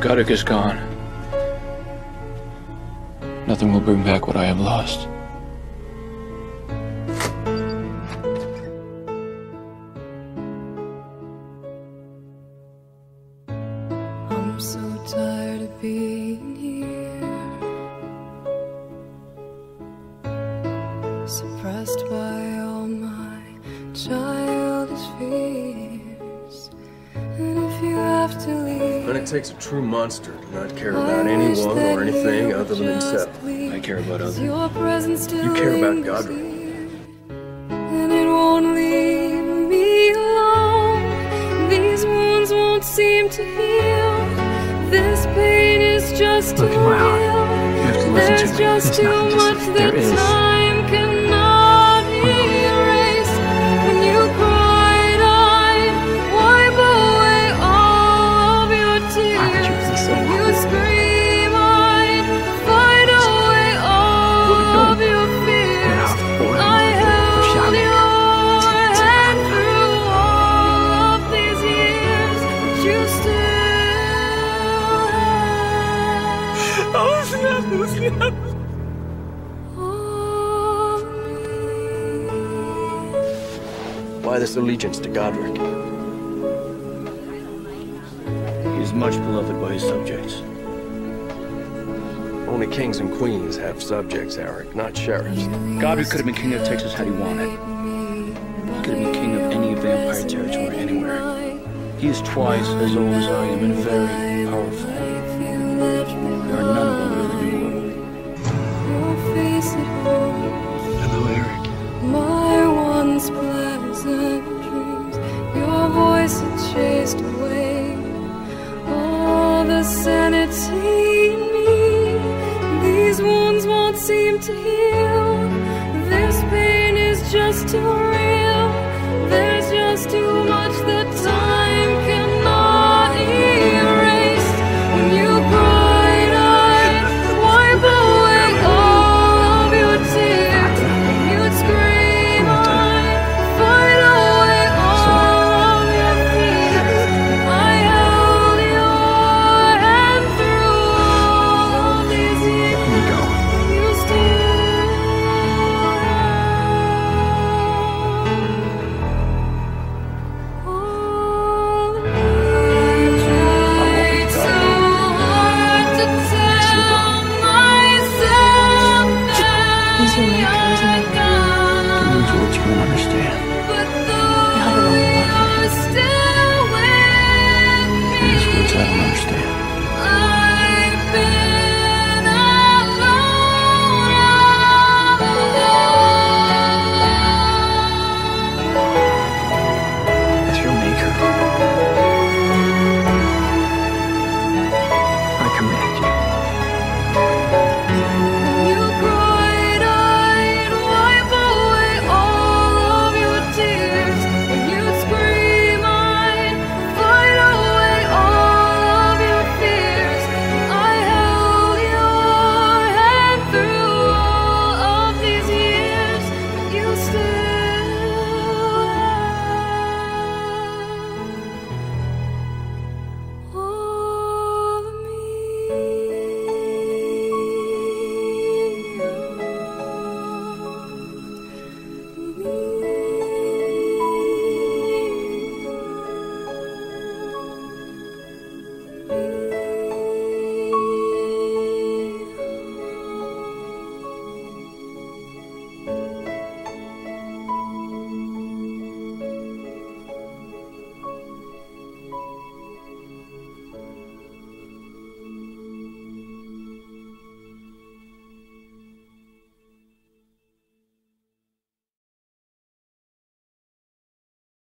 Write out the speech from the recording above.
Godric is gone. Nothing will bring back what I have lost. I'm so tired of being here, suppressed by all my childish fears. And if you have to leave, And it takes a true monster to not care about anyone or anything other than would himself. I care about others. Your presence still You care about lingers Godric. And it won't leave me alone. These wounds won't seem to heal. This pain is just Look in my heart. real. You have to listen There's to me. just There's too nothing to much say. that There is. These years, but you still have Why this allegiance to Godric? He is much beloved by his subjects. Only kings and queens have subjects, Eric, not sheriffs. Godric could have been king of Texas had he wanted. He could have been king of any vampire territory anywhere. He is twice as old as I am and very powerful. There are none of them in the new world. Your face at home, Hello, Eric. my once pleasant dreams. Your voice had chased away seem to heal. This pain is just too